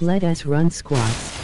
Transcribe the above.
Let us run squats.